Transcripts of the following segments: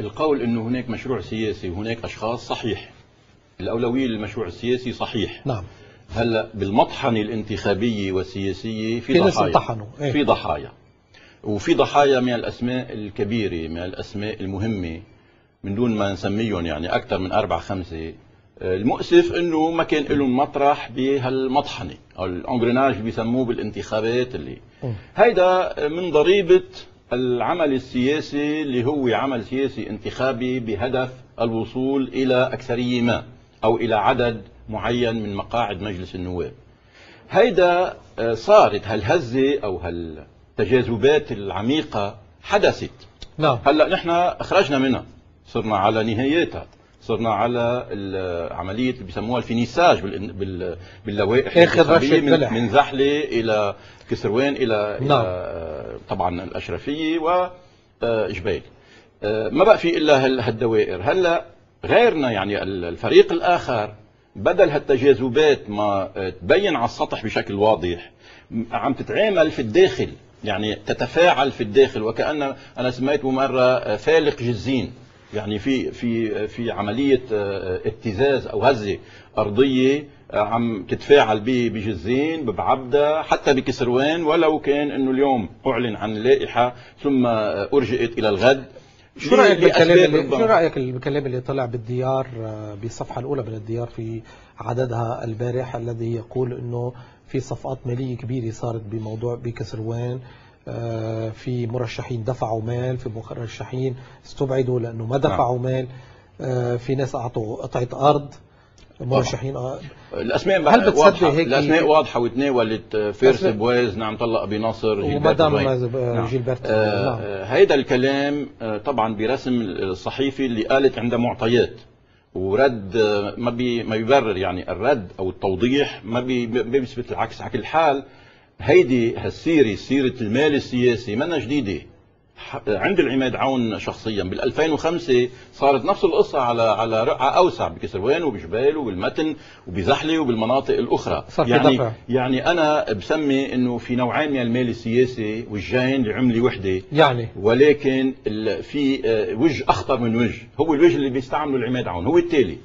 القول إنه هناك مشروع سياسي وهناك أشخاص صحيح. الأولوية للمشروع السياسي صحيح. نعم. هلأ بالمطحنه الانتخابيه والسياسيه في, ضحايا. إيه؟ في ضحايا. وفي ضحايا من الأسماء الكبيرة من الأسماء المهمة. من دون ما نسميهم يعني أكثر من أربع خمسة. المؤسف إنه ما كان لهم مطرح بهالمطحنة أو الانجريناج اللي بيسموه بالانتخابات اللي. هيدا من ضريبة العمل السياسي اللي هو عمل سياسي انتخابي بهدف الوصول إلى أكثرية ما أو إلى عدد معين من مقاعد مجلس النواب. هيدا آه، صارت هالهزة أو هالتجاذبات العميقة حدثت. نعم. هلأ نحن خرجنا منها صرنا على نهايتها صرنا على عملية اللي بيسموها الفينيساج بال- بال- باللوائح الانتخابية رشة من. من زحلة إلى كسروان إلى نعم. آه، طبعا الأشرفية وجبيل ما بقى في إلا هال- هالدوائر هلأ غيرنا يعني ال- الفريق الآخر بدل هالتجاذبات ما آه، تبين على السطح بشكل واضح عم تتعامل في الداخل يعني تتفاعل في الداخل وكأن أنا سميته مرة آه، فالق جزين يعني في في في عملية آه، ابتزاز أو هزة أرضية آه، عم تتفاعل ب- بجزين ببعبدة حتى بكسروان ولو كان إنه اليوم أعلن عن لائحة ثم آه، أرجئت إلى الغد شو رأيك بالكلام اللي. شو رأيك بالكلام اللي طلع بالديار بالصفحة الأولى من الديار في عددها البارح الذي يقول إنه في صفقات مالية كبيرة صارت بموضوع بكسروان في مرشحين دفعوا مال في مرشحين استبعدوا لأنه ما دفعوا مال. آه، في ناس أعطوا قطعة أرض مرشحين آه، الأسماء هل بتصدق. هيك- الأسماء واضحة وتناولت آه، فارس بويز نعم طلق بناصر جيلبرت ومدام بويز. آه، جيلبرت آه، نعم. آه، هيدا الكلام آه، طبعا برسم الصحيفي اللي قالت عندها معطيات. ورد آه، ما بي ما بيبرر يعني الرد أو التوضيح ما بي ما بيثبت العكس. على كل حال هيدي هالسيره سيرة المال السياسي منا جديدة. ح- عند العماد عون شخصيا. بال 2005 صارت نفس القصة على على رقعة أوسع بكسروان وبجبال وبالمتن وبزحلة وبالمناطق الأخرى. يعني دفع. يعني أنا بسمي إنه في نوعين من المال السياسي وجهين لعملة وحدة. يعني؟ ولكن في آه، وجه أخطر من وجه. هو الوجه اللي بيستعمله العماد عون هو التالي.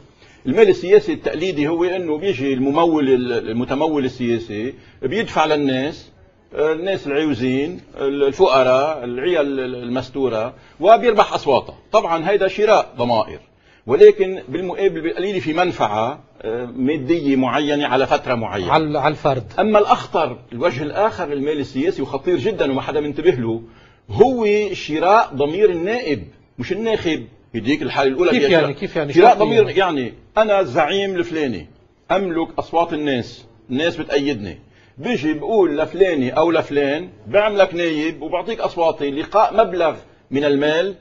المال السياسي التقليدي هو إنه بيجي الممول ال- المتمول السياسي بيدفع للناس الناس العيوزين الفقراء العيال المستورة وبيربح أصواتها. طبعا هيدا شراء ضمائر. ولكن بالمقابل بالقليل في منفعة آه، مادية معينة على فترة معينة. على على الفرد. أما الأخطر الوجه الآخر للمال السياسي وخطير جدا وما حدا منتبه له هو شراء ضمير النائب مش الناخب. هديك الحالة الأولى كيف يعني- كيف يعني؟ شراء ضمير يعني؟ يعني أنا الزعيم الفلاني أملك أصوات الناس الناس بتأيدني. بيجي بقول لفلاني أو لفلان بعملك نايب وبعطيك أصواتي لقاء مبلغ من المال.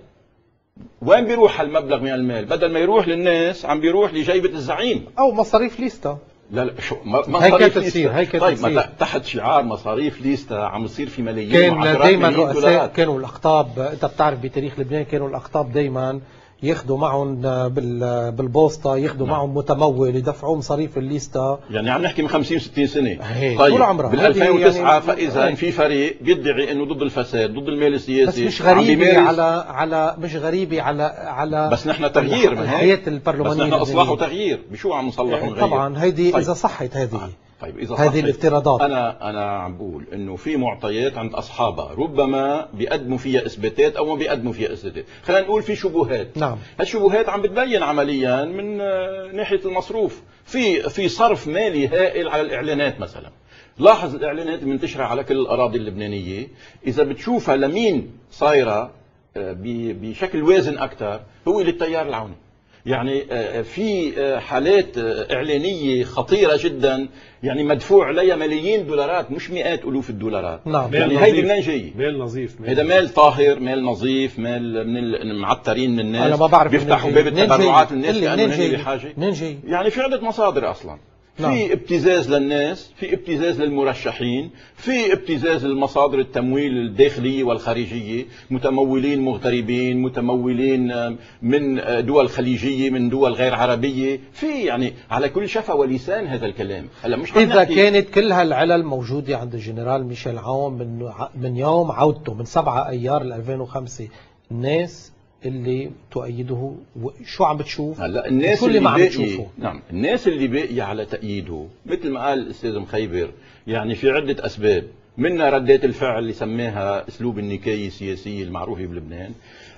وين بيروح هالمبلغ من المال؟ بدل ما يروح للناس عم بيروح لجيبة الزعيم. أو مصاريف ليستا لا لا شو مصاريف ليستا. تصير، هي كانت طيب. ما تحت شعار مصاريف ليستا عم يصير في ملايين كان دائما رؤساء كانوا الأقطاب أنت بتعرف بتاريخ لبنان كانوا الأقطاب دائما ياخذوا معهم بال- بالبوسطة ياخذوا نعم. معهم متمول يدفعوا مصاريف الليستا يعني عم نحكي من 50 60 سنة طيب طول عمرها. بال هذه 2009 يعني- فإذا. في فريق بيدعي إنه ضد الفساد ضد المال بس السياسي مش عم غريبة على على مش غريبة على على بس نحن تغيير من الحياة هيك البرلمانية بس نحن أصلاح. وتغيير بشو عم نصلح ونغير طبعا هيدي طيب. إذا صحت هذه طيب إذا هذه الافتراضات. أنا أنا عم بقول إنه في معطيات عند أصحابها ربما بيقدموا فيها إثباتات أو ما بيقدموا فيها إثباتات. خلينا نقول في شبهات. نعم. هالشبهات عم بتبين عمليا من آه، ناحية المصروف. في في صرف مالي هائل على الإعلانات مثلا. لاحظ الإعلانات المنتشره على كل الأراضي اللبنانية. إذا بتشوفها لمين صايرة آه، بشكل وازن أكثر هو للتيار العوني. يعني آه، في آه، حالات آه، إعلانية خطيرة جدا يعني مدفوع عليها ملايين دولارات مش مئات ألوف الدولارات نعم يعني هيدي. منين جاي؟ مال نظيف هذا مال طاهر مال نظيف مال من المعترين من الناس أنا ما بعرف بيفتحوا باب التبرعات؟ للناس منين هن جاي؟ بحاجة منين جاي؟ يعني في عدة مصادر أصلا. في ابتزاز للناس في ابتزاز للمرشحين في ابتزاز للمصادر التمويل الداخلية والخارجية متمولين مغتربين متمولين من آه، دول خليجية من دول غير عربية. في يعني على كل شفا ولسان هذا الكلام. هلا مش إذا كانت كل هالعلل موجودة عند الجنرال ميشيل عون من من يوم عودته من 7 أيار 2005 الناس اللي تؤيده وشو عم بتشوف هلا الناس شو اللي اللي ما عم بتشوفه؟ نعم الناس اللي باقية على تأييده مثل ما قال الأستاذ مخيبر يعني في عدة أسباب منها ردات الفعل اللي سماها أسلوب النكاية السياسية المعروفة بلبنان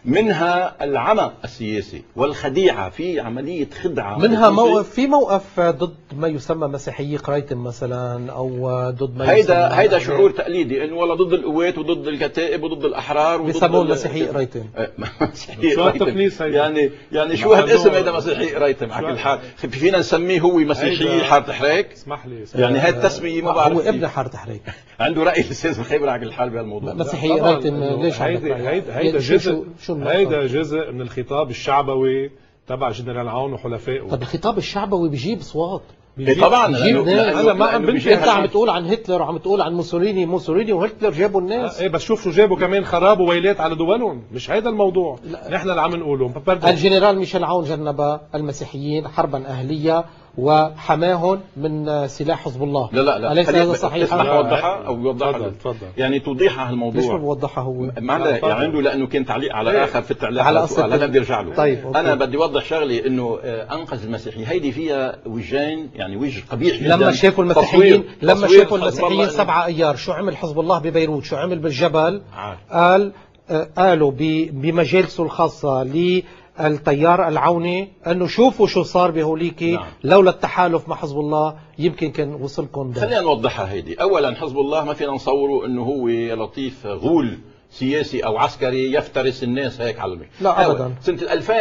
منها العمى السياسي والخديعة في عملية خدعة منها. موقف في موقف ضد ما يسمى مسيحية قريتم مثلا أو ضد ما هيدا يسمى هيدا شعور تقليدي إنه والله ضد القوات وضد الكتائب وضد الأحرار وضد بيسموه ال- المسيحية قريتم آه، مسيحي شو. هالتقليص هيدا؟ يعني يعني شو هالاسم هيدا مسيحي قريتم على كل حال فينا نسميه هو مسيحي حاره حريك اسمح لي يعني هاي التسميه ما بعرف هو. ابن حارة حريك عنده رأي الأستاذ مخيبر على كل حال بهالموضوع قريتم إنه ليش هيدا شو- جزء؟ هيدا جزء من الخطاب الشعبوي تبع جنرال عون وحلفائه. طب الخطاب الشعبوي بيجيب اصوات إيه طبعا. بيجيب أنا ما عم بنكر بيجيب أنت عم. تقول عن هتلر وعم تقول عن موسوليني. موسوليني وهتلر جابوا الناس. إيه بس شوف شو جابوا كمان. خراب وويلات على دولهم. مش هيدا الموضوع. نحن اللي عم نقوله الجنرال ميشيل عون جنب المسيحيين حربا أهلية. وحماهم من سلاح حزب الله لا لا لا أليس هذا صحيح؟ اسمح لا. اوضحها أو يوضحها تفضل،. تفضل. يعني توضيحها ليش ما هالموضوع بوضحها هو؟ ما. يعني عنده لأنه كان تعليق على إيه. آخر في التعليق على السؤال هذا ال- بدي أرجع له طيب، okay. أنا بدي أوضح شغله إنه آه، أنقذ المسيحيين هيدي فيها وجهين يعني وجه قبيح جدا لما شافوا المسيحيين تصوير- لما شافوا المسيحيين سبعة أيار شو عمل حزب الله ببيروت شو عمل بالجبل عارف. قال آه، قالوا ب- بمجالسه الخاصة للتيار العوني انه شوفوا شو صار بهوليكي نعم. لولا التحالف مع حزب الله يمكن كان وصلكم ده خلينا نوضحها هيدي اولا حزب الله ما فينا نصوره إنه هو لطيف غول سياسي أو عسكري يفترس الناس هيك على لا. أبداً. سنة ال 2000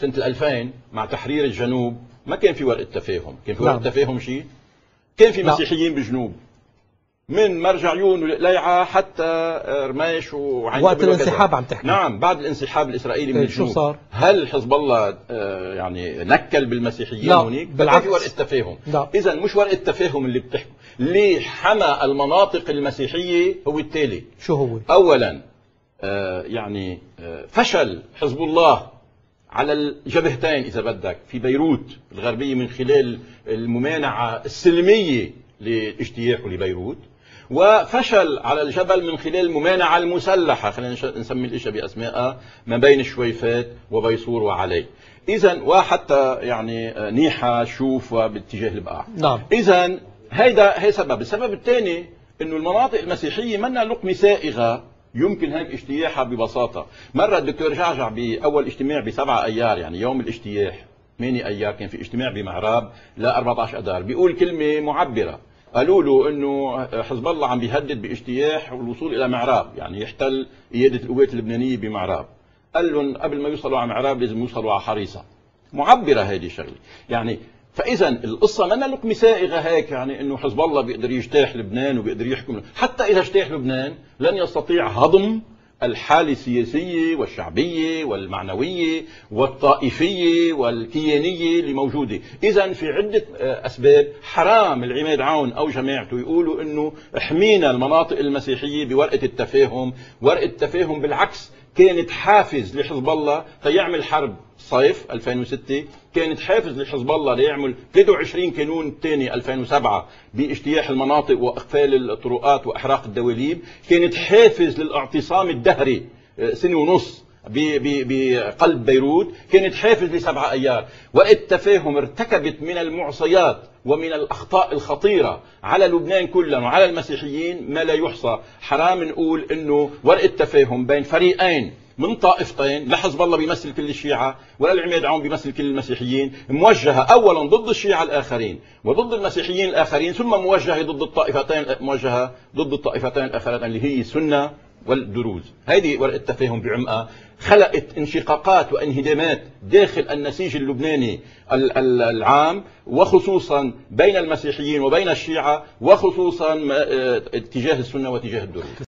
سنة ال 2000 مع تحرير الجنوب ما كان في ورقة تفاهم كان في ورقة نعم. تفاهم شيء كان في. مسيحيين بالجنوب من مرجع عيون وليعة حتى رميش وعين وقت. الانسحاب عم تحكي. نعم بعد الانسحاب الإسرائيلي من إيه، شو صار؟ هل حزب الله آه، يعني نكل بالمسيحيين هونيك؟ بالعكس. ورقه تفاهم. اذا مش ورقه تفاهم اللي بتحكي ليه حمى المناطق المسيحية هو التالي شو هو اولا آه، يعني آه، فشل حزب الله على الجبهتين إذا بدك في بيروت الغربية من خلال الممانعة السلمية لاجتياحه لبيروت وفشل على الجبل من خلال الممانعه المسلحة. خلينا نسمي الإشياء باسمائها ما بين الشويفات وبيصور وعلي. اذا وحتى يعني آه، نيحة شوف وباتجاه البقاع. نعم. اذا هيدا هي سبب. السبب الثاني إنه المناطق المسيحية منا لقمه سائغه يمكن هيك اجتياحها ببساطة. مرة الدكتور جعجع بأول اجتماع بسبعة أيار يعني يوم الاجتياح 8 أيار كان في اجتماع بمعراب ل 14 اذار بيقول كلمة معبرة. قالوا له إنه حزب الله عم بيهدد باجتياح والوصول إلى معراب يعني يحتل قيادة القوات اللبنانية بمعراب. قال لهم قبل ما يوصلوا على معراب لازم يوصلوا على حريصة. معبرة هذه الشغلة. يعني فإذا القصة ما لقمه سائغه هيك يعني إنه حزب الله بيقدر يجتاح لبنان وبيقدر يحكم. حتى إذا اجتاح لبنان لن يستطيع هضم الحالة السياسية والشعبية والمعنوية والطائفية والكيانية اللي موجودة. إذا في عدة آه، أسباب حرام العماد عون أو جماعته يقولوا أنه احمينا المناطق المسيحية بورقة التفاهم. ورقة التفاهم بالعكس كانت حافز لحزب الله تيعمل حرب. صيف 2006 كانت حافز لحزب الله ليعمل 23 كانون ثاني 2007 باجتياح المناطق وإقفال الطرقات وإحراق الدواليب. كانت حافز للاعتصام الدهري آه، سنة ونص. بقلب بيروت كانت حافز لسبعة أيار. وقت تفاهم ارتكبت من المعصيات ومن الأخطاء الخطيرة على لبنان كله وعلى المسيحيين ما لا يحصى. حرام نقول أنه ورقة تفاهم بين فريقين من طائفتين لا حزب الله بيمثل كل الشيعة ولا العماد عون بيمثل كل المسيحيين موجهة أولا ضد الشيعة الآخرين وضد المسيحيين الآخرين ثم موجهة ضد الطائفتين موجهة ضد الطائفتين الآخرين اللي هي السنة والدروز هذه ورقة تفاهم بعمقها خلقت انشقاقات وانهدامات داخل النسيج اللبناني ال- ال- العام وخصوصا بين المسيحيين وبين الشيعة وخصوصا آه، اتجاه السنة واتجاه الدروز